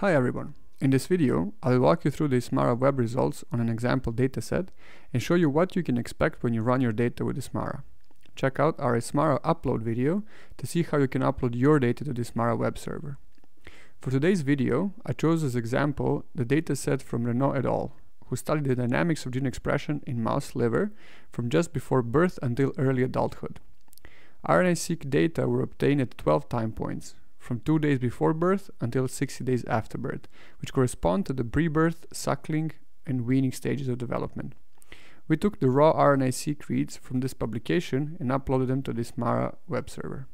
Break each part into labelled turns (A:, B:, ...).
A: Hi everyone. In this video, I'll walk you through the Ismara web results on an example dataset and show you what you can expect when you run your data with Ismara. Check out our Ismara upload video to see how you can upload your data to the Ismara web server. For today's video, I chose as example the dataset from Renaud et al., who studied the dynamics of gene expression in mouse liver from just before birth until early adulthood. RNA-seq data were obtained at 12 time points, from 2 days before birth until 60 days after birth, which correspond to the pre-birth, suckling, and weaning stages of development. We took the raw RNA-seq reads from this publication and uploaded them to this Ismara web server.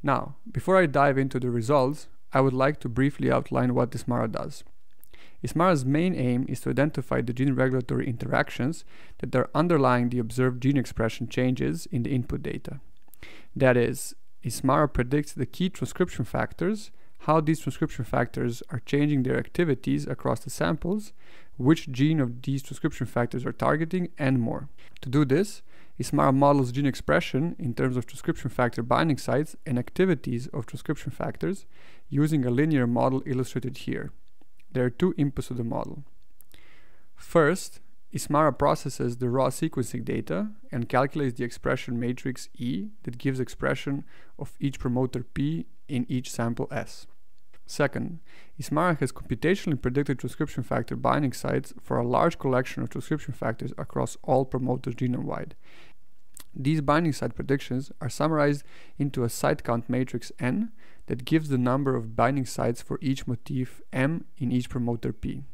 A: Now, before I dive into the results, I would like to briefly outline what Ismara does. Ismara's main aim is to identify the gene regulatory interactions that are underlying the observed gene expression changes in the input data. That is, Ismara predicts the key transcription factors, how these transcription factors are changing their activities across the samples, which gene of these transcription factors are targeting, and more. To do this, Ismara models gene expression in terms of transcription factor binding sites and activities of transcription factors using a linear model illustrated here. There are two inputs to the model. First, Ismara processes the raw sequencing data and calculates the expression matrix E that gives expression of each promoter P in each sample S. Second, Ismara has computationally predicted transcription factor binding sites for a large collection of transcription factors across all promoters genome-wide. These binding site predictions are summarized into a site count matrix N that gives the number of binding sites for each motif M in each promoter P.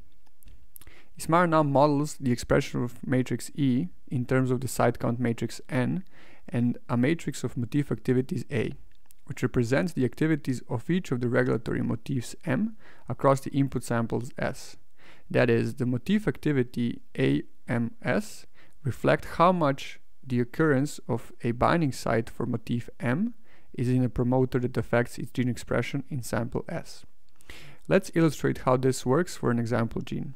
A: Ismara now models the expression of matrix E in terms of the site count matrix N and a matrix of motif activities A, which represents the activities of each of the regulatory motifs M across the input samples S. That is, the motif activity AMS reflect how much the occurrence of a binding site for motif M is in a promoter that affects its gene expression in sample S. Let's illustrate how this works for an example gene.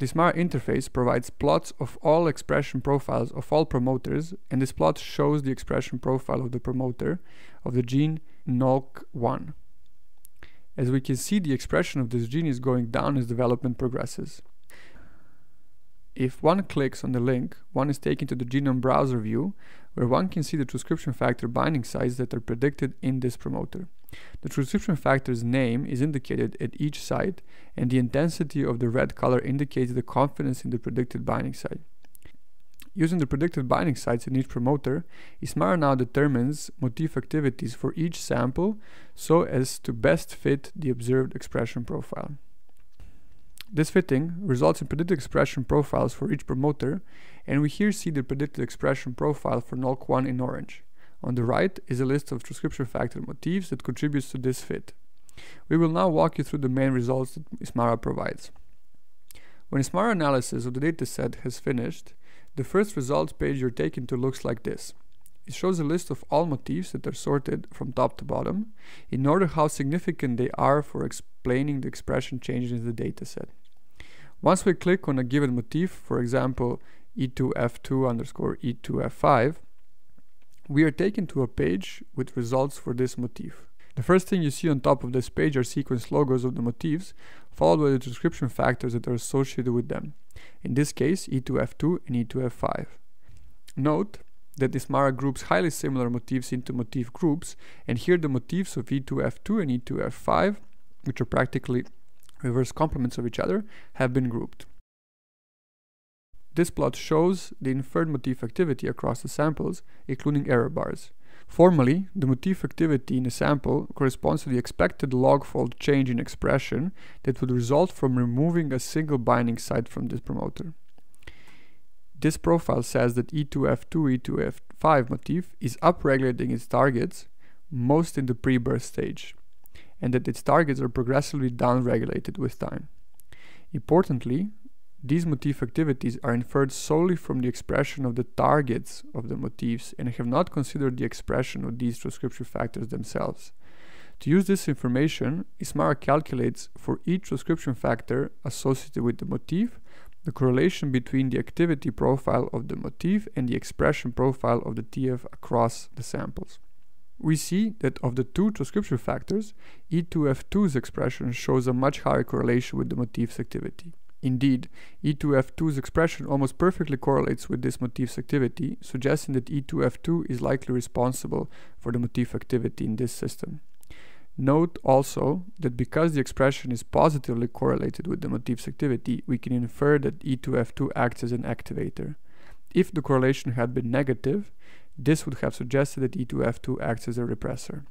A: The Ismara interface provides plots of all expression profiles of all promoters, and this plot shows the expression profile of the promoter of the gene NOLK1. As we can see, the expression of this gene is going down as development progresses. If one clicks on the link, one is taken to the genome browser view, where one can see the transcription factor binding sites that are predicted in this promoter. The transcription factor's name is indicated at each site, and the intensity of the red color indicates the confidence in the predicted binding site. Using the predicted binding sites in each promoter, Ismara now determines motif activities for each sample so as to best fit the observed expression profile. This fitting results in predicted expression profiles for each promoter, and we here see the predicted expression profile for NOLK1 in orange. On the right is a list of transcription factor motifs that contributes to this fit. We will now walk you through the main results that Ismara provides. When Ismara analysis of the dataset has finished, the first results page you're taken to looks like this. It shows a list of all motifs that are sorted from top to bottom in order how significant they are for explaining the expression changes in the dataset. Once we click on a given motif, for example E2F2 underscore E2F5, we are taken to a page with results for this motif. The first thing you see on top of this page are sequence logos of the motifs, followed by the transcription factors that are associated with them. In this case, E2F2 and E2F5. Note that Ismara groups highly similar motifs into motif groups, and here the motifs of E2F2 and E2F5, which are practically reverse complements of each other, have been grouped. This plot shows the inferred motif activity across the samples, including error bars. Formally, the motif activity in a sample corresponds to the expected log-fold change in expression that would result from removing a single binding site from this promoter. This profile says that E2F2, E2F5 motif is upregulating its targets most in the pre-birth stage, and that its targets are progressively downregulated with time. Importantly, these motif activities are inferred solely from the expression of the targets of the motifs and have not considered the expression of these transcription factors themselves. To use this information, Ismara calculates for each transcription factor associated with the motif the correlation between the activity profile of the motif and the expression profile of the TF across the samples. We see that of the two transcription factors, E2F2's expression shows a much higher correlation with the motif's activity. Indeed, E2F2's expression almost perfectly correlates with this motif's activity, suggesting that E2F2 is likely responsible for the motif activity in this system. Note also that because the expression is positively correlated with the motif's activity, we can infer that E2F2 acts as an activator. If the correlation had been negative, this would have suggested that E2F2 acts as a repressor.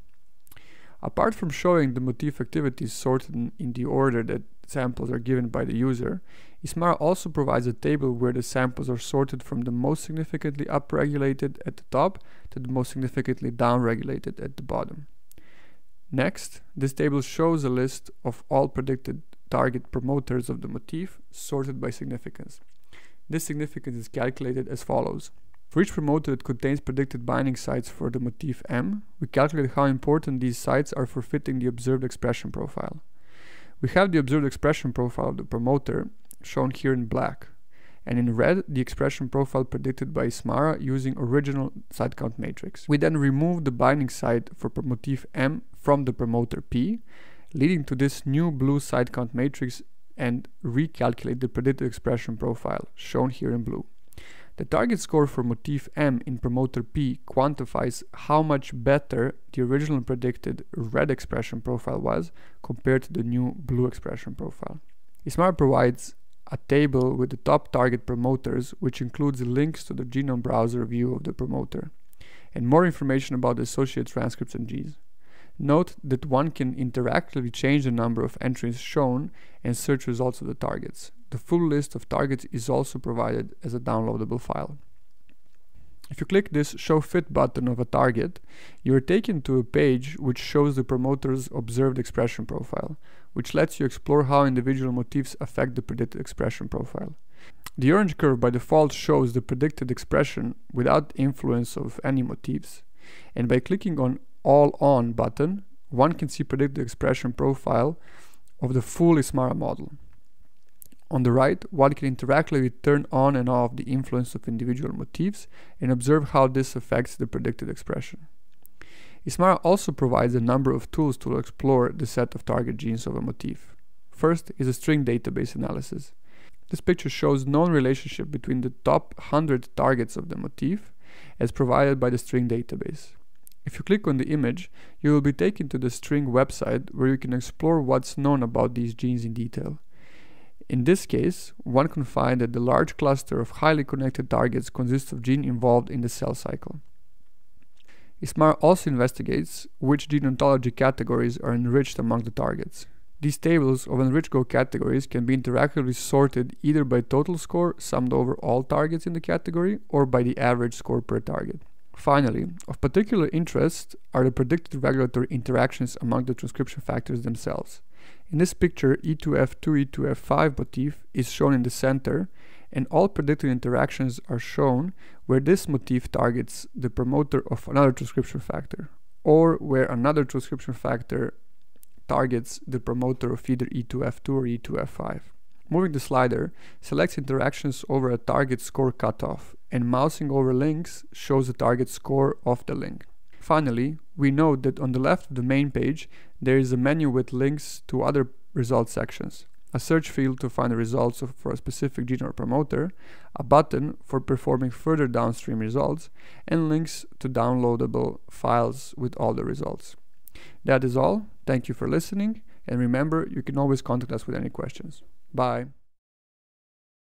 A: Apart from showing the motif activities sorted in, in the order that samples are given by the user, Ismara also provides a table where the samples are sorted from the most significantly upregulated at the top to the most significantly downregulated at the bottom. Next, this table shows a list of all predicted target promoters of the motif sorted by significance. This significance is calculated as follows. For each promoter that contains predicted binding sites for the motif M, we calculate how important these sites are for fitting the observed expression profile. We have the observed expression profile of the promoter shown here in black, and in red the expression profile predicted by Ismara using original site count matrix. We then remove the binding site for motif M from the promoter P, leading to this new blue site count matrix and recalculate the predicted expression profile, shown here in blue. The target score for motif M in promoter P quantifies how much better the original predicted red expression profile was compared to the new blue expression profile. Ismara provides a table with the top target promoters which includes links to the genome browser view of the promoter and more information about the associated transcripts and genes. Note that one can interactively change the number of entries shown and search results of the targets. The full list of targets is also provided as a downloadable file. If you click this Show Fit button of a target, you are taken to a page which shows the promoter's observed expression profile, which lets you explore how individual motifs affect the predicted expression profile. The orange curve by default shows the predicted expression without influence of any motifs, and by clicking on All On button, one can see predicted expression profile of the full Ismara model. On the right, one can interactively turn on and off the influence of individual motifs and observe how this affects the predicted expression. Ismara also provides a number of tools to explore the set of target genes of a motif. First is a string database analysis. This picture shows known relationship between the top 100 targets of the motif as provided by the string database. If you click on the image, you will be taken to the string website where you can explore what's known about these genes in detail. In this case, one can find that the large cluster of highly connected targets consists of genes involved in the cell cycle. ISMARA also investigates which gene ontology categories are enriched among the targets. These tables of enriched GO categories can be interactively sorted either by total score summed over all targets in the category or by the average score per target. Finally, of particular interest are the predicted regulatory interactions among the transcription factors themselves. In this picture, E2F2, E2F5 motif is shown in the center, and all predicted interactions are shown where this motif targets the promoter of another transcription factor, or where another transcription factor targets the promoter of either E2F2 or E2F5. Moving the slider selects interactions over a target score cutoff, and mousing over links shows the target score of the link. Finally, we note that on the left of the main page, there is a menu with links to other results sections, a search field to find the results of, for a specific gene or promoter, a button for performing further downstream results, and links to downloadable files with all the results. That is all. Thank you for listening, and remember, you can always contact us with any questions. Bye.